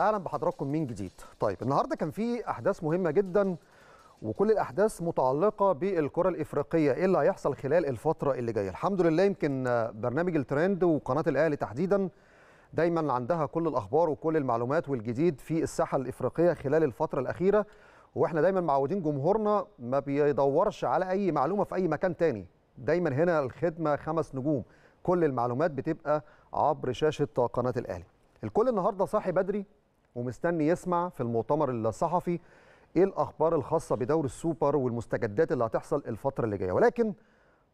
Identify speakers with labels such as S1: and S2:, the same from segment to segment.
S1: أهلا بحضراتكم من جديد. طيب النهارده كان في أحداث مهمة جدا وكل الأحداث متعلقة بالكرة الإفريقية إيه اللي هيحصل خلال الفترة اللي جاية. الحمد لله يمكن برنامج الترند وقناة الأهلي تحديدا دايما عندها كل الأخبار وكل المعلومات والجديد في الساحة الإفريقية خلال الفترة الأخيرة وإحنا دايما معودين جمهورنا ما بيدورش على أي معلومة في أي مكان تاني. دايما هنا الخدمة خمس نجوم. كل المعلومات بتبقى عبر شاشة قناة الأهلي. الكل النهارده صاحي بدري ومستني يسمع في المؤتمر الصحفي إيه الأخبار الخاصة بدوري السوبر والمستجدات اللي هتحصل الفترة اللي جاية. ولكن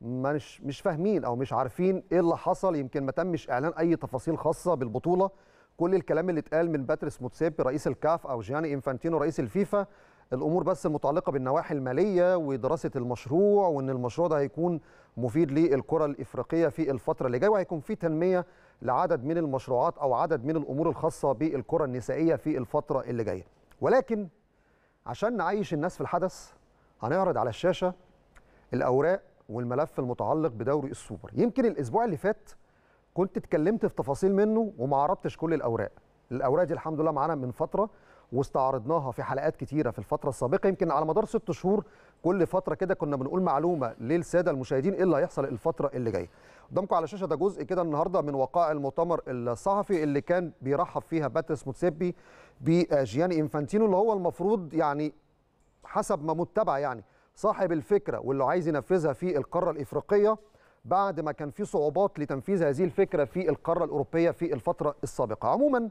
S1: مش مش فاهمين أو مش عارفين إيه اللي حصل. يمكن ما تمش إعلان أي تفاصيل خاصة بالبطولة. كل الكلام اللي اتقال من باتريس موتسيبي رئيس الكاف أو جياني إنفانتينو رئيس الفيفا الأمور بس المتعلقه بالنواحي المالية ودراسة المشروع وإن المشروع ده هيكون مفيد للكرة الإفريقية في الفترة اللي جاية وهيكون في تنمية لعدد من المشروعات أو عدد من الأمور الخاصة بالكرة النسائية في الفترة اللي جاية. ولكن عشان نعيش الناس في الحدث هنعرض على الشاشة الأوراق والملف المتعلق بدوري السوبر. يمكن الأسبوع اللي فات كنت اتكلمت في تفاصيل منه وما عرضتش كل الأوراق. الأوراق دي الحمد لله معانا من فترة واستعرضناها في حلقات كتيرة في الفترة السابقة يمكن على مدار ست شهور كل فترة كده كنا بنقول معلومة للسادة المشاهدين إيه اللي هيحصل الفترة اللي جاية. قدامكم على الشاشه ده جزء كده النهارده من وقائع المؤتمر الصحفي اللي كان بيرحب فيها باتريس موتسيبي بجياني إنفانتينو اللي هو المفروض يعني حسب ما متبع يعني صاحب الفكرة واللي عايز ينفذها في القارة الإفريقية بعد ما كان في صعوبات لتنفيذ هذه الفكرة في القارة الأوروبية في الفترة السابقة. عموما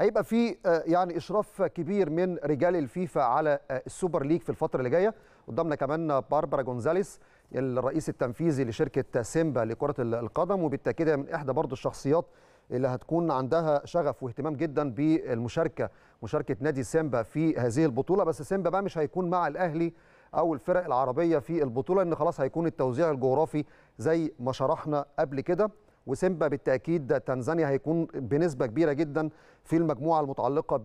S1: هيبقى في يعني إشراف كبير من رجال الفيفا على ال super league في الفترة اللي جاية. قدامنا كمان باربرا جونزاليس الرئيس التنفيذي لشركة سيمبا لكرة القدم وبالتأكيد من إحدى برضه الشخصيات اللي هتكون عندها شغف واهتمام جدا بالمشاركة مشاركة نادي سيمبا في هذه البطولة. بس سيمبا بقى مش هيكون مع الأهلي أو الفرق العربية في البطولة لأن خلاص هيكون التوزيع الجغرافي زي ما شرحنا قبل كده. وسيمبا بالتأكيد تنزانيا هيكون بنسبة كبيرة جدا في المجموعة المتعلقة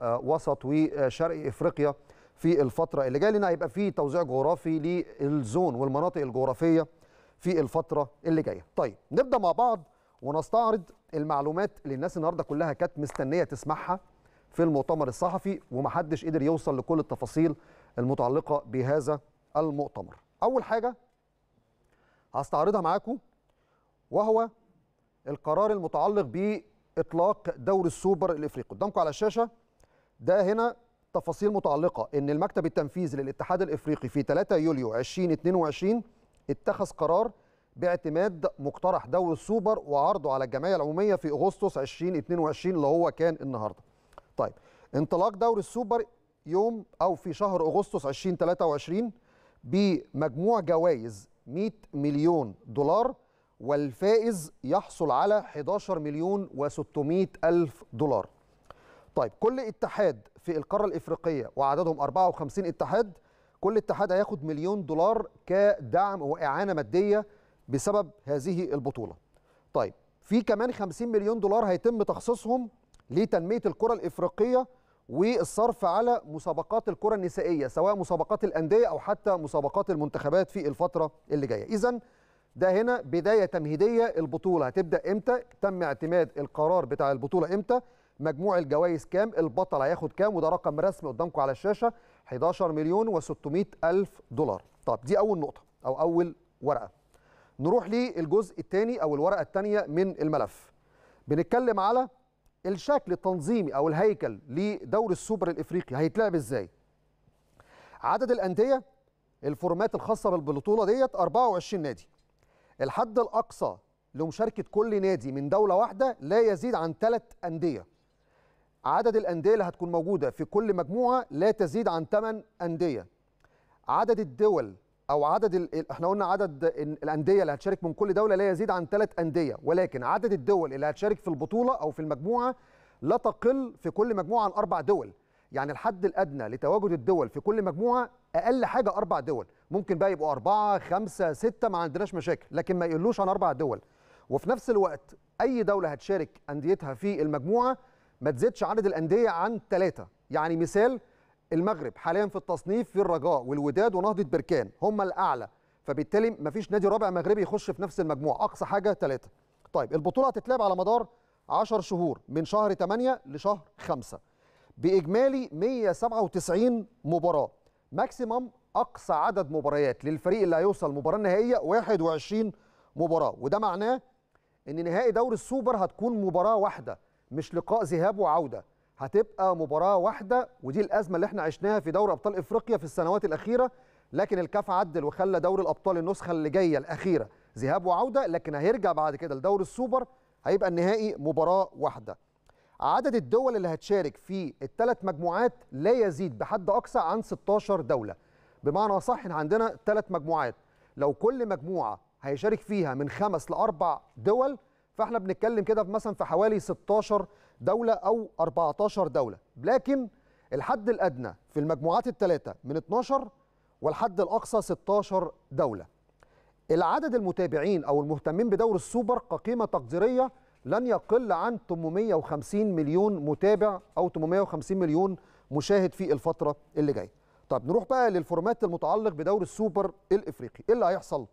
S1: بوسط وشرق إفريقيا. في الفترة اللي جاية لأن هيبقى في توزيع جغرافي للزون والمناطق الجغرافية في الفترة اللي جاية. طيب نبدأ مع بعض ونستعرض المعلومات اللي الناس النهارده كلها كانت مستنية تسمعها في المؤتمر الصحفي ومحدش قدر يوصل لكل التفاصيل المتعلقة بهذا المؤتمر. أول حاجة هستعرضها معاكم وهو القرار المتعلق بإطلاق دوري السوبر الإفريقي قدامكم على الشاشة ده هنا تفاصيل متعلقة إن المكتب التنفيذي للاتحاد الإفريقي في 3 يوليو 2022 اتخذ قرار باعتماد مقترح دوري السوبر وعرضه على الجمعية العمومية في أغسطس 2022 اللي هو كان النهارده. طيب انطلاق دوري السوبر يوم أو في شهر أغسطس 2023 بمجموع جوائز 100 مليون دولار والفائز يحصل على 11 مليون و600 ألف دولار طيب كل اتحاد في القارة الإفريقية وعددهم 54 اتحاد كل اتحاد هياخد مليون دولار كدعم وإعانة مادية بسبب هذه البطولة. طيب في كمان 50 مليون دولار هيتم تخصيصهم لتنمية الكرة الإفريقية والصرف على مسابقات الكرة النسائية سواء مسابقات الأندية أو حتى مسابقات المنتخبات في الفترة اللي جاية. إذن ده هنا بداية تمهيدية البطولة. هتبدأ إمتى؟ تم اعتماد القرار بتاع البطولة إمتى؟ مجموع الجوائز كام؟ البطل هياخد كام؟ وده رقم رسمي قدامكم على الشاشة. 11 مليون و600 ألف دولار. طب دي أول نقطة أو أول ورقة. نروح للجزء الثاني أو الورقة الثانية من الملف. بنتكلم على الشكل التنظيمي أو الهيكل لدوري السوبر الإفريقي هيتلعب إزاي. عدد الأندية ال format الخاصة بالبطولة ديت 24 نادي. الحد الأقصى لمشاركة كل نادي من دولة واحدة لا يزيد عن ثلاث أندية. عدد الأندية اللي هتكون موجودة في كل مجموعة لا تزيد عن 8 أندية. عدد الدول أو عدد ال... إحنا قلنا عدد الأندية اللي هتشارك من كل دولة لا يزيد عن ثلاث أندية. ولكن عدد الدول اللي هتشارك في البطولة أو في المجموعة لا تقل في كل مجموعة عن أربع دول. يعني الحد الأدنى لتواجد الدول في كل مجموعة أقل حاجة أربع دول. ممكن بقى يبقوا أربعة خمسة ستة ما عندناش مشاكل لكن ما يقلوش عن أربع دول. وفي نفس الوقت أي دولة هتشارك أنديتها في المجموعة ما تزيدش عدد الأندية عن ثلاثة يعني مثال المغرب حاليا في التصنيف في الرجاء والوداد ونهضة بركان هم الأعلى. فبالتالي ما فيش نادي رابع مغربي يخش في نفس المجموعة. أقصى حاجة ثلاثة طيب البطولة هتتلعب على مدار 10 شهور من شهر 8 لشهر 5 بإجمالي 197 مباراة. ماكسيمم أقصى عدد مباريات للفريق اللي هيوصل المباراه النهائيه 21 مباراة. وده معناه إن نهائي دوري السوبر هتكون مباراة واحدة. مش لقاء ذهاب وعودة. هتبقى مباراة واحدة ودي الأزمة اللي إحنا عشناها في دوري أبطال إفريقيا في السنوات الأخيرة. لكن الكاف عدل وخلى دوري الأبطال النسخة اللي جاية الأخيرة. ذهاب وعودة لكن هيرجع بعد كده لدوري السوبر. هيبقى النهائي مباراة واحدة. عدد الدول اللي هتشارك في الثلاث مجموعات لا يزيد بحد أقصى عن 16 دولة. بمعنى صح ان عندنا ثلاث مجموعات. لو كل مجموعة هيشارك فيها من خمس لأربع دول فاحنا بنتكلم كده مثلا في حوالي 16 دولة أو 14 دولة لكن الحد الأدنى في المجموعات الثلاثه من 12 والحد الأقصى 16 دولة العدد المتابعين أو المهتمين بدور السوبر كقيمة تقديرية لن يقل عن 850 مليون متابع أو 850 مليون مشاهد في الفترة اللي جاية. طب نروح بقى لل format المتعلق بدور السوبر الإفريقي، إيه اللي هيحصل؟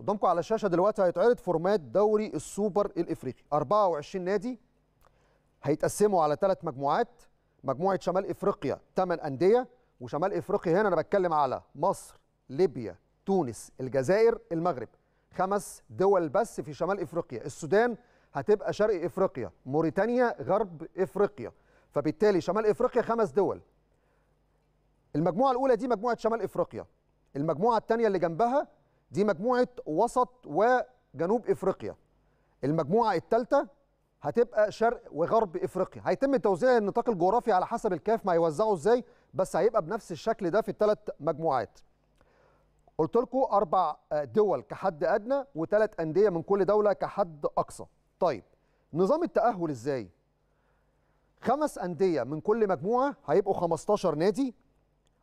S1: قدامكم على الشاشة دلوقتي هيتعرض format دوري السوبر الإفريقي، 24 نادي هيتقسموا على ثلاث مجموعات، مجموعة شمال إفريقيا 8 أندية وشمال افريقيا هنا أنا بتكلم على مصر، ليبيا، تونس، الجزائر، المغرب. خمس دول بس في شمال إفريقيا. السودان هتبقى شرق إفريقيا موريتانيا غرب إفريقيا. فبالتالي شمال إفريقيا خمس دول. المجموعة الأولى دي مجموعة شمال إفريقيا. المجموعة الثانية اللي جنبها دي مجموعة وسط وجنوب إفريقيا. المجموعة الثالثه هتبقى شرق وغرب إفريقيا. هيتم توزيع النطاق الجغرافي على حسب الكاف ما يوزعه إزاي بس هيبقى بنفس الشكل ده في الثلاث مجموعات. قلت لكم أربع دول كحد أدنى وثلاث أندية من كل دولة كحد أقصى. طيب نظام التأهل إزاي؟ خمس أندية من كل مجموعة هيبقوا 15 نادي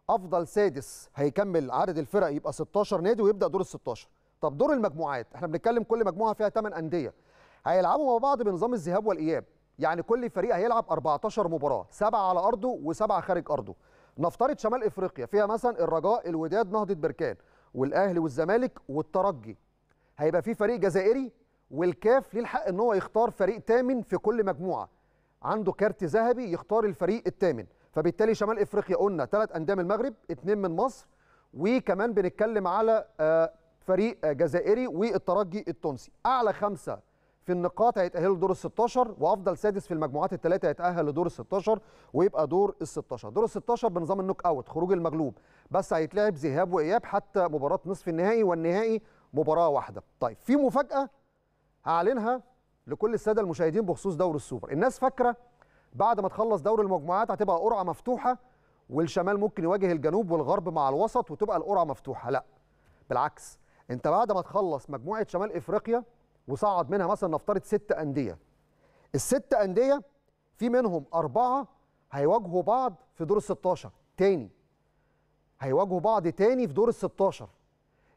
S1: أفضل سادس هيكمل عدد الفرق يبقى 16 نادي ويبدأ دور ال 16 طب دور المجموعات إحنا بنتكلم كل مجموعة فيها 8 أندية. هيلعبوا مع بعض بنظام الذهاب والإياب. يعني كل فريق هيلعب 14 مباراة سبعة على أرضه وسبعة خارج أرضه. نفترض شمال إفريقيا فيها مثلا الرجاء الوداد نهضة بركان والأهلي والزمالك والترجي. هيبقى في فريق جزائري والكاف ليه الحق إن هو يختار فريق ثامن في كل مجموعة. عنده كارت ذهبي يختار الفريق الثامن فبالتالي شمال إفريقيا قلنا ثلاث أندية من المغرب اثنين من مصر وكمان بنتكلم على فريق جزائري والترجي التونسي. أعلى خمسة في النقاط هيتأهلوا لدور ال 16 وأفضل سادس في المجموعات الثلاثه هيتأهل لدور ال 16 ويبقى دور ال 16 دور ال 16 بنظام النوك أوت خروج المغلوب. بس هيتلعب ذهاب وإياب حتى مباراة نصف النهائي والنهائي مباراة واحدة. طيب في مفاجأة هعلنها لكل السادة المشاهدين بخصوص دوري السوبر. الناس فاكرة بعد ما تخلص دوري المجموعات هتبقى قرعة مفتوحة والشمال ممكن يواجه الجنوب والغرب مع الوسط وتبقى القرعة مفتوحة. لا بالعكس. انت بعد ما تخلص مجموعة شمال إفريقيا وصعد منها مثلا نفترض ست أندية. الست أندية في منهم أربعة هيواجهوا بعض في دور ال 16 تاني. هيواجهوا بعض تاني في دور ال 16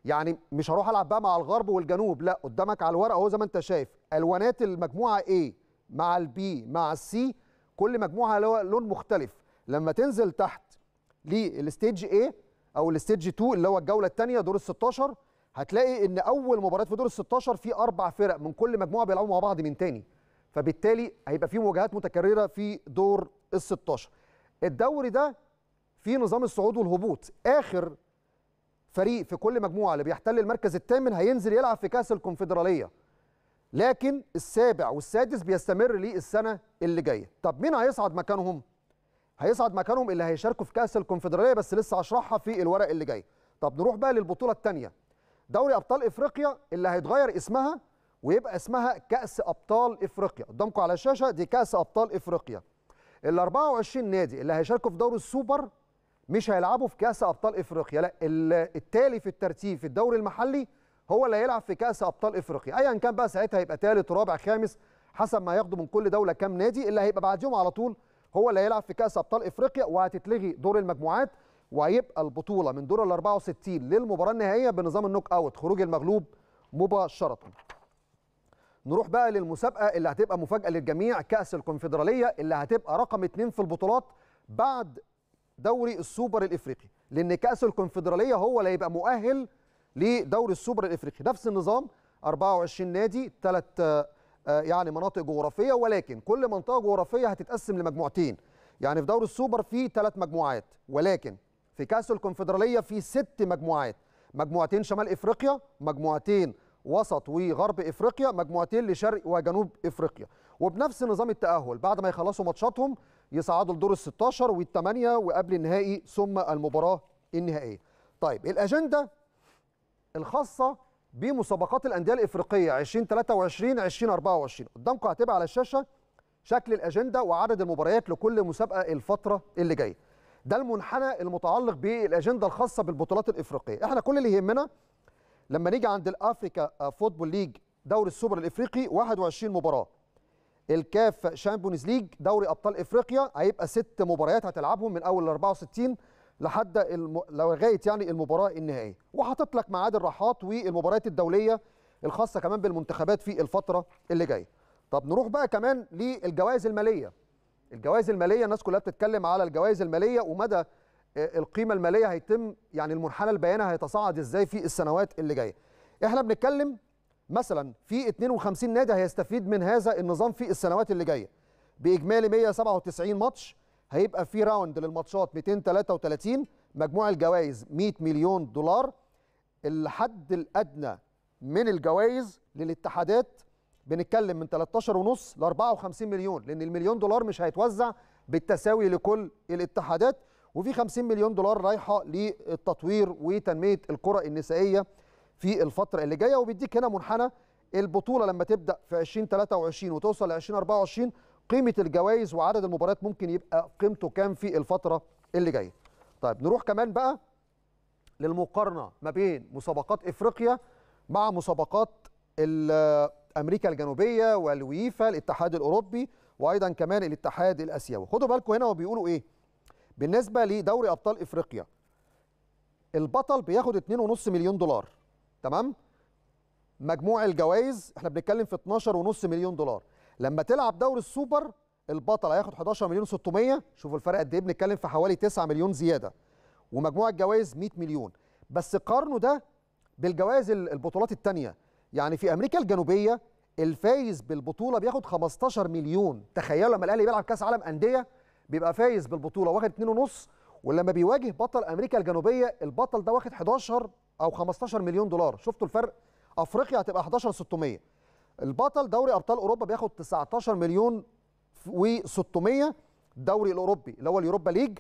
S1: يعني مش هروح ألعب بقى مع الغرب والجنوب لا قدامك على الورقة أهو زي ما أنت شايف. الوانات المجموعة A مع ال B مع ال C كل مجموعة لون مختلف. لما تنزل تحت لل stage A أو ال stage 2 اللي هو الجولة الثانية دور ال 16 هتلاقي إن أول مباراة في دور ال 16 في أربع فرق من كل مجموعة بيلعبوا مع بعض من تاني. فبالتالي هيبقى في مواجهات متكررة في دور ال 16 الدوري ده في نظام الصعود والهبوط. آخر فريق في كل مجموعة اللي بيحتل المركز الثامن هينزل يلعب في كأس الكونفدرالية. لكن السابع والسادس بيستمر للسنة اللي جاية. طب مين هيصعد مكانهم؟ هيصعد مكانهم اللي هيشاركوا في كأس الكونفدرالية بس لسه هشرحها في الورق اللي جاي. طب نروح بقى للبطولة الثانية دوري أبطال إفريقيا اللي هيتغير اسمها ويبقى اسمها كأس أبطال إفريقيا. قدامكم على الشاشه دي كأس أبطال إفريقيا. ال 24 نادي اللي هيشاركوا في دوري السوبر مش هيلعبوا في كأس أبطال إفريقيا لا التالي في الترتيب في الدوري المحلي هو اللي هيلعب في كأس أبطال إفريقيا ايا كان بقى ساعتها هيبقى ثالث رابع خامس حسب ما ياخدوا من كل دولة كام نادي اللي هيبقى بعديهم على طول هو اللي هيلعب في كأس أبطال إفريقيا وهتتلغي دور المجموعات وهيبقى البطولة من دور ال 64 للمباراة النهائية بنظام النوك أوت خروج المغلوب مباشرة. نروح بقى للمسابقة اللي هتبقى مفاجأة للجميع كأس الكونفدرالية اللي هتبقى رقم اثنين في البطولات بعد دوري السوبر الإفريقي لأن كأس الكونفدرالية هو اللي هيبقى مؤهل لدوري السوبر الإفريقي. نفس النظام 24 نادي ثلاث يعني مناطق جغرافية ولكن كل منطقة جغرافية هتتقسم لمجموعتين. يعني في دوري السوبر في ثلاث مجموعات ولكن في كأس الكونفدرالية في ست مجموعات. مجموعتين شمال إفريقيا مجموعتين وسط وغرب إفريقيا مجموعتين لشرق وجنوب إفريقيا. وبنفس نظام التأهل بعد ما يخلصوا ماتشاتهم يصعدوا لدور ال 16 والثمانيه وقبل النهائي ثم المباراة النهائية. طيب الأجندة الخاصة بمسابقات الأندية الإفريقية 2023 2024 قدامكم هتبقى على الشاشة شكل الأجندة وعدد المباريات لكل مسابقة الفترة اللي جاية. ده المنحنى المتعلق بالأجندة الخاصة بالبطولات الإفريقية. إحنا كل اللي يهمنا لما نيجي عند ال Africa Football League دوري السوبر الإفريقي 21 مباراة. الكاف Champions League دوري أبطال إفريقيا هيبقى ست مباريات هتلعبهم من أول ال 64 لحد الم... لغاية يعني المباراة النهائيه وحاطط لك ميعاد الراحات والمباريات الدولية الخاصة كمان بالمنتخبات في الفترة اللي جاية. طب نروح بقى كمان للجوائز المالية. الجوائز المالية الناس كلها بتتكلم على الجوائز المالية ومدى القيمة المالية هيتم يعني المنحنى البياني هيتصاعد إزاي في السنوات اللي جاية. إحنا بنتكلم مثلا في 52 نادي هيستفيد من هذا النظام في السنوات اللي جاية. بإجمالي 197 ماتش هيبقى في راوند للماتشات 233 مجموع الجوائز 100 مليون دولار. الحد الأدنى من الجوائز للاتحادات بنتكلم من 13 ونص ل 54 مليون لأن المليون دولار مش هيتوزع بالتساوي لكل الاتحادات. وفي 50 مليون دولار رايحة للتطوير وتنمية الكرة النسائية في الفترة اللي جاية. وبيديك هنا منحنى البطولة لما تبدأ في 2023 وتوصل ل 2024 قيمة الجوائز وعدد المباريات ممكن يبقى قيمته كام في الفترة اللي جاية. طيب نروح كمان بقى للمقارنة ما بين مسابقات إفريقيا مع مسابقات أمريكا الجنوبية والويفا الاتحاد الأوروبي وأيضا كمان الاتحاد الأسيوي. خدوا بالكم هنا وبيقولوا إيه؟ بالنسبة لدوري أبطال إفريقيا البطل بياخد 2.5 مليون دولار تمام؟ مجموع الجوائز إحنا بنتكلم في 12.5 مليون دولار. لما تلعب دوري السوبر البطل هياخد 11 مليون 600 شوفوا الفرق قد إيه بنتكلم في حوالي 9 مليون زيادة. ومجموع الجوائز 100 مليون. بس قارنوا ده بالجوائز البطولات الثانية يعني في أمريكا الجنوبية الفايز بالبطولة بياخد 15 مليون. تخيلوا لما الأهلي بيلعب كأس عالم أندية بيبقى فايز بالبطولة واخد 2.5 ولما بيواجه بطل أمريكا الجنوبية البطل ده واخد 11 أو 15 مليون دولار. شفتوا الفرق؟ أفريقيا هتبقى 11 600 البطل دوري أبطال أوروبا بياخد 19 مليون و600 الدوري الأوروبي اللي هو ال Europa League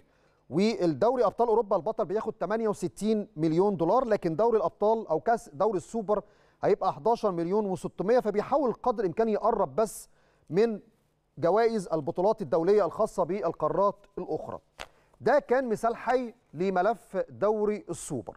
S1: والدوري أبطال أوروبا البطل بياخد 68 مليون دولار لكن دوري الأبطال أو كأس دوري السوبر هيبقى 11 مليون و600 فبيحاول قدر الإمكان يقرب بس من جوائز البطولات الدولية الخاصة بالقارات الأخرى. ده كان مثال حي لملف دوري السوبر.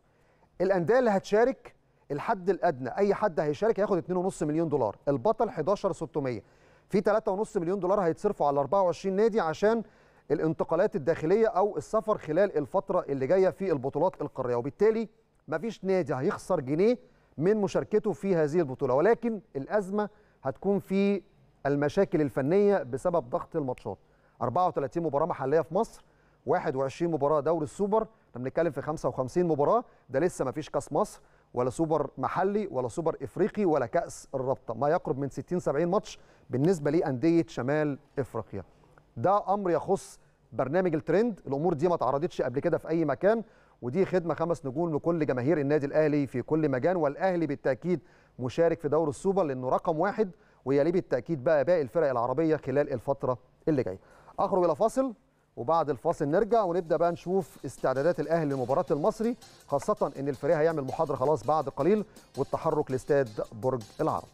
S1: الأندية اللي هتشارك الحد الأدنى أي حد هيشارك هياخد 2.5 مليون دولار. البطل 11600 في 3.5 مليون دولار هيتصرفوا على 24 نادي عشان الانتقالات الداخلية أو السفر خلال الفترة اللي جاية في البطولات القارية. وبالتالي مفيش نادي هيخسر جنيه من مشاركته في هذه البطولة. ولكن الأزمة هتكون في المشاكل الفنية بسبب ضغط الماتشات. 34 مباراة محلية في مصر 21 مباراة دوري السوبر. إحنا بنتكلم في 55 مباراة. ده لسه مفيش كاس مصر. ولا سوبر محلي ولا سوبر إفريقي ولا كأس الرابطة. ما يقرب من 60 70 ماتش بالنسبة لأندية شمال إفريقيا. ده أمر يخص برنامج الترند. الأمور دي ما اتعرضتش قبل كده في أي مكان ودي خدمة خمس نجوم لكل جماهير النادي الأهلي في كل مكان. والأهلي بالتأكيد مشارك في دوري السوبر لأنه رقم واحد ويليه بالتأكيد بقى باقي الفرق العربية خلال الفترة اللي جاية. أخرج إلى فاصل. وبعد الفاصل نرجع ونبدأ بقى نشوف استعدادات الأهلي لمباراة المصري خاصة إن الفريق هيعمل محاضرة خلاص بعد قليل والتحرك لاستاد برج العرب.